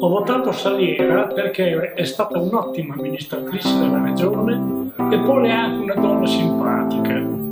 Ho votato Saliera perché è stata un'ottima amministratrice della regione e poi è anche una donna simpatica.